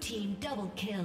Team double kill.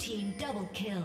Team double kill.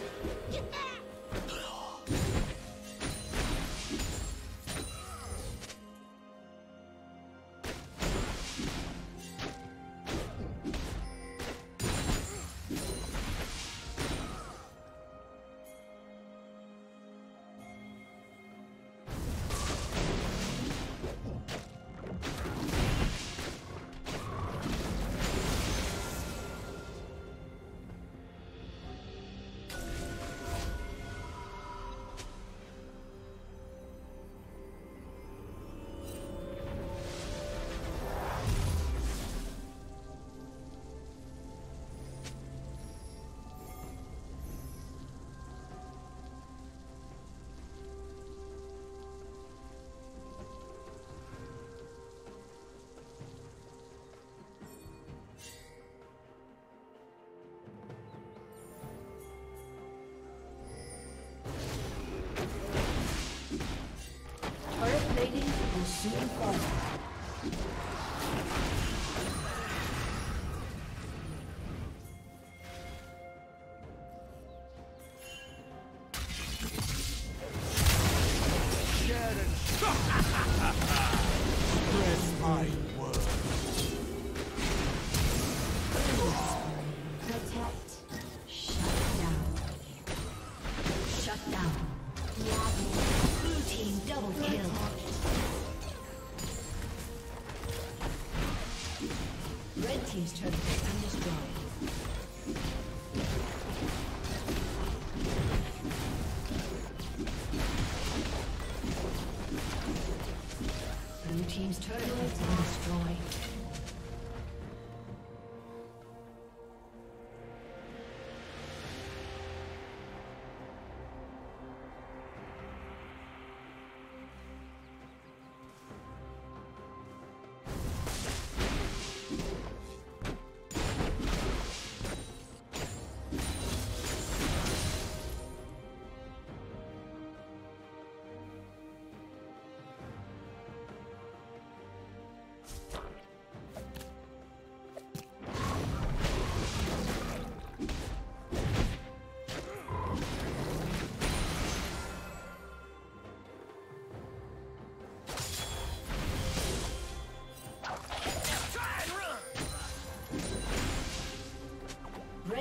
Team's turret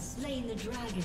Slain the dragon.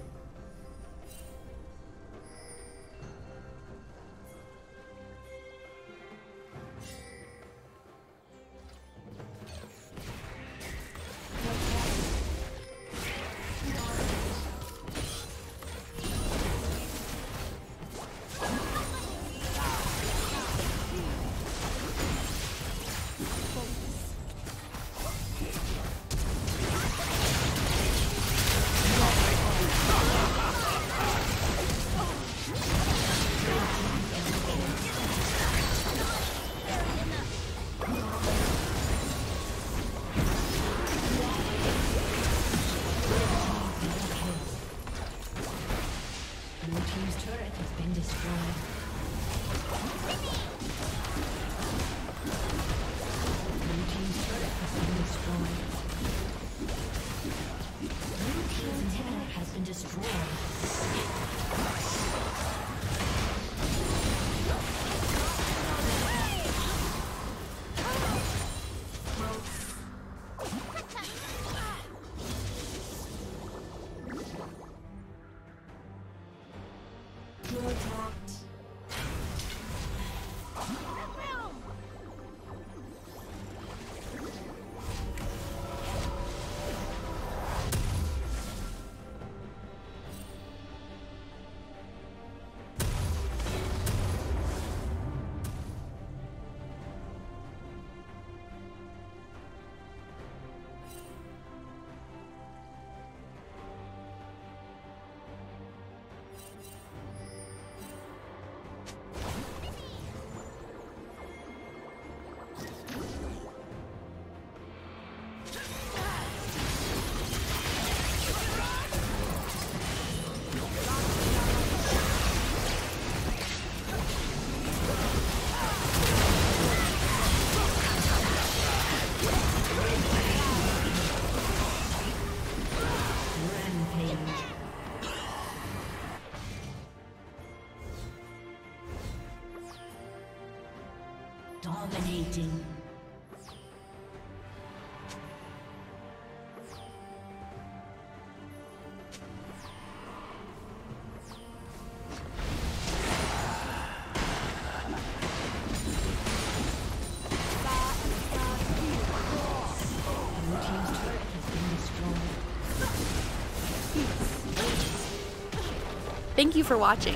Dominating. Thank you for watching.